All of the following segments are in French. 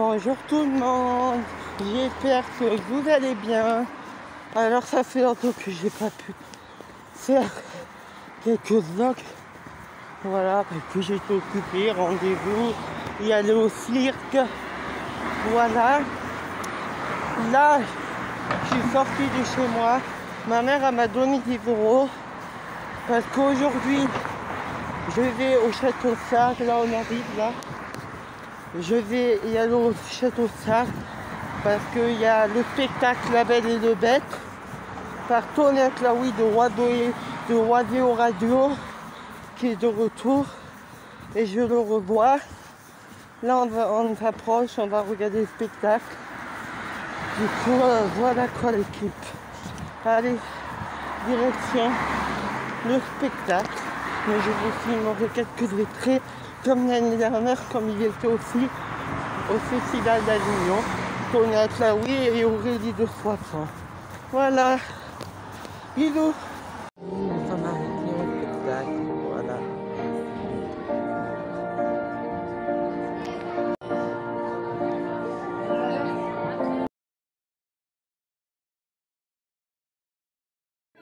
Bonjour tout le monde, j'espère que vous allez bien. Alors ça fait longtemps que j'ai pas pu faire quelques vlogs. Voilà, parce que j'étais occupé, rendez-vous, y aller au cirque. Voilà. Là, je suis sorti de chez moi. Ma mère elle m'a donné 10 euros. Parce qu'aujourd'hui, je vais au château Sartre, là on arrive là. Je vais y aller au château Sartre parce qu'il y a le spectacle La Belle et le Bête par Tony Claoui de Roideau de Radio Radio qui est de retour et je le revois. Là on, va, on s'approche, on va regarder le spectacle. Du coup euh, voilà quoi l'équipe. Allez, direction le spectacle. Mais je vous filmerai quelques extraits comme l'année dernière, comme il était aussi au Festival d'Avignon, Tony Atlaoui et Aurélie de Soissons. Voilà. Bisous.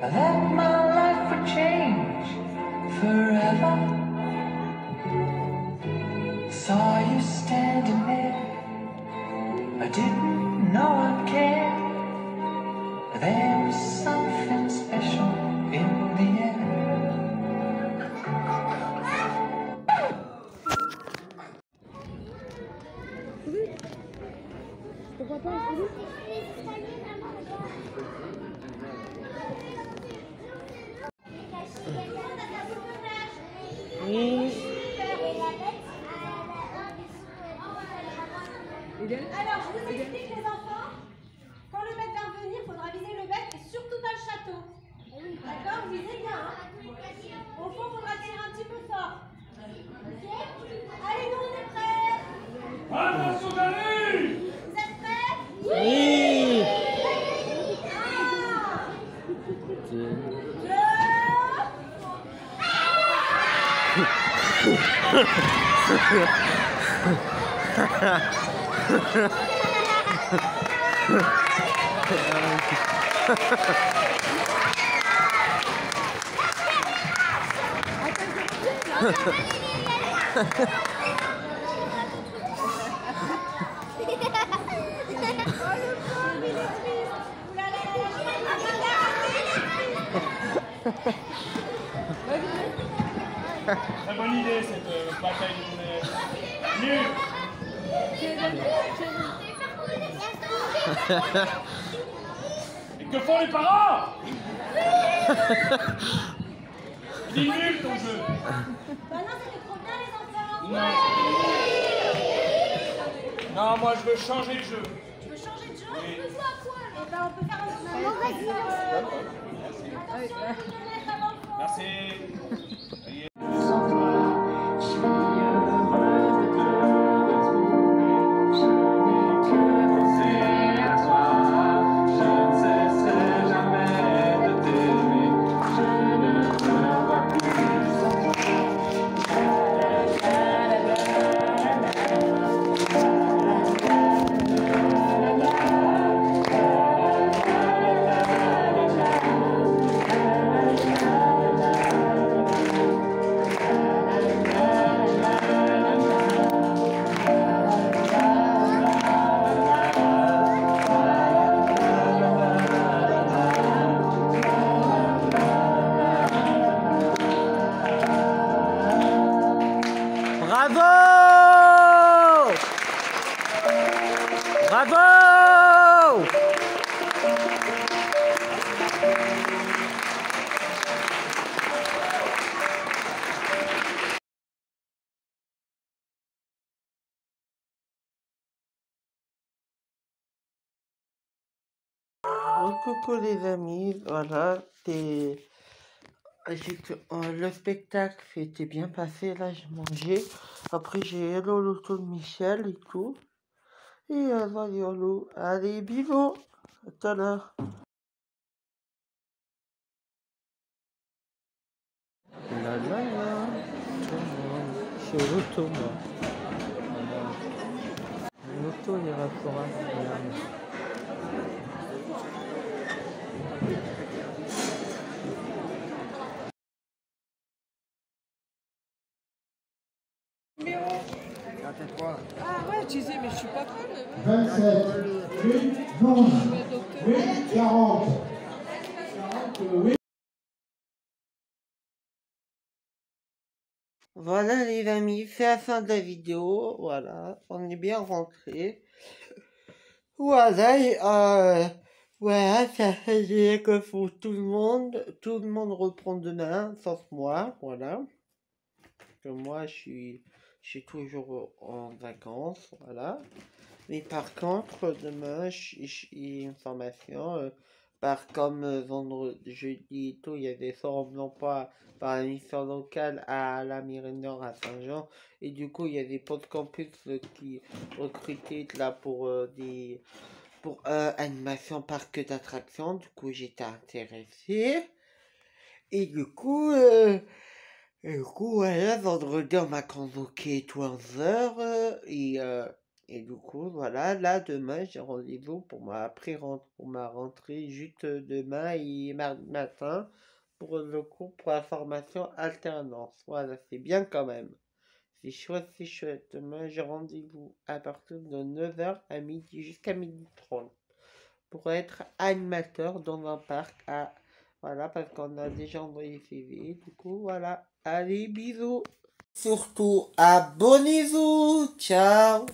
that my life would change forever. Saw you standing there. I didn't know I'd care. There was something special Alors, je vous explique les enfants. Quand le bête va revenir, il faudra viser le bête et surtout pas le château. D'accord Vous visez bien. Hein Au fond, il faudra tirer un petit peu fort. Ok Allez, nous, on est prêts Attention d'aller Vous êtes prêts? Oui. Un, deux, Très bonne idée cette euh, bataille de Et que font les parents Il est nul ton jeu Bah non, c'était trop bien, les enfants. Non. Non, moi je veux changer de jeu. Tu veux changer de jeu Oui. On joue à quoi là Eh ben, on peut faire un Maman, vas-y, Attention, devez mettre avant le fond. Merci. Bravo! Bravo! Coucou les amis, voilà, t'es j'ai- euh, Le spectacle était bien passé, là j'ai mangé. Après j'ai hello l'auto de Michel et tout. Et euh, voilà. Allez, bisous, à tout à l'heure. La la moi. Loto, les restaurants, Ah ouais, tu sais, mais je suis pas conne. 27, 8, 12, 8, 40. Voilà les amis, c'est la fin de la vidéo, voilà, on est bien rentré. Voilà, et, euh, voilà, ça fait dire que pour tout le monde, tout le monde reprend demain, sauf moi, voilà. Que moi, je suis, je suis toujours en vacances, voilà. Mais par contre, demain, j'ai une formation, euh, par comme euh, vendredi, jeudi et tout, il y a des formes d'emploi par la mission locale à la Nord à Saint-Jean. Et du coup, il y a des potes campus euh, qui recrutaient là pour des pour animation parc d'attractions. Du coup, j'étais intéressé. Et du coup, et du coup, voilà, vendredi, on m'a convoqué 15h. et, euh, et du coup, voilà, là, demain, j'ai rendez-vous pour ma, pour ma rentrée juste demain et matin pour le cours pour la formation alternance. Voilà, c'est bien quand même. C'est chouette, c'est chouette. Demain, j'ai rendez-vous à partir de 9h à midi jusqu'à midi 30 pour être animateur dans un parc à voilà parce qu'on a déjà envoyé CV. Du coup, voilà. Allez, bisous. Surtout, abonnez-vous. Ciao.